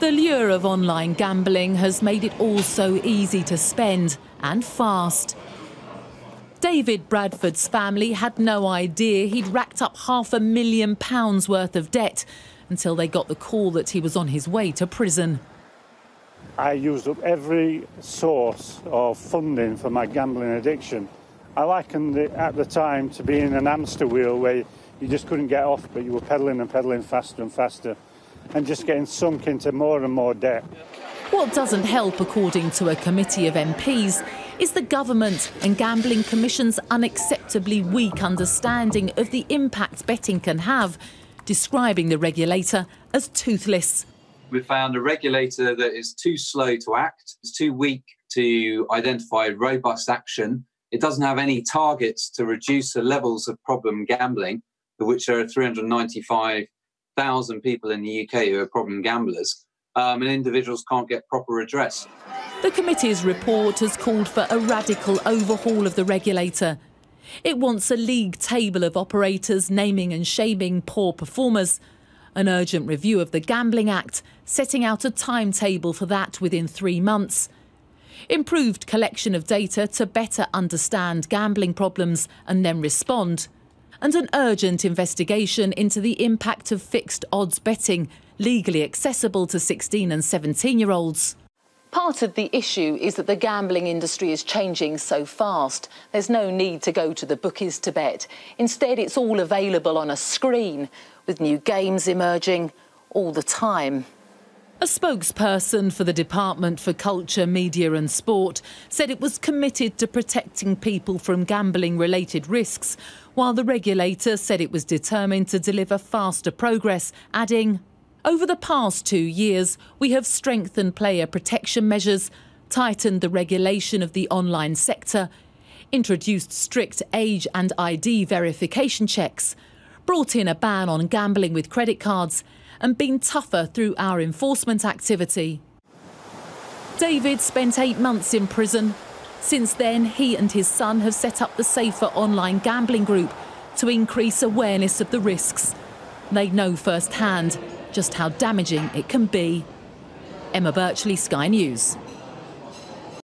The lure of online gambling has made it all so easy to spend and fast. David Bradford's family had no idea he'd racked up half a million pounds worth of debt until they got the call that he was on his way to prison. I used up every source of funding for my gambling addiction. I likened it at the time to being an hamster wheel where you just couldn't get off, but you were pedalling and pedalling faster and faster and just getting sunk into more and more debt. What doesn't help, according to a committee of MPs, is the government and Gambling Commission's unacceptably weak understanding of the impact betting can have, describing the regulator as toothless. We found a regulator that is too slow to act, it's too weak to identify robust action. It doesn't have any targets to reduce the levels of problem gambling, of which there are 395 thousand people in the UK who are problem gamblers, um, and individuals can't get proper redress. The committee's report has called for a radical overhaul of the regulator. It wants a league table of operators naming and shaming poor performers, an urgent review of the Gambling Act, setting out a timetable for that within three months. Improved collection of data to better understand gambling problems and then respond and an urgent investigation into the impact of fixed odds betting, legally accessible to 16 and 17 year olds. Part of the issue is that the gambling industry is changing so fast. There's no need to go to the bookies to bet. Instead, it's all available on a screen, with new games emerging all the time. A spokesperson for the Department for Culture, Media and Sport said it was committed to protecting people from gambling related risks, while the regulator said it was determined to deliver faster progress, adding, Over the past two years, we have strengthened player protection measures, tightened the regulation of the online sector, introduced strict age and ID verification checks, brought in a ban on gambling with credit cards, and been tougher through our enforcement activity. David spent eight months in prison. Since then, he and his son have set up the Safer Online Gambling Group to increase awareness of the risks. They know firsthand just how damaging it can be. Emma Birchley, Sky News.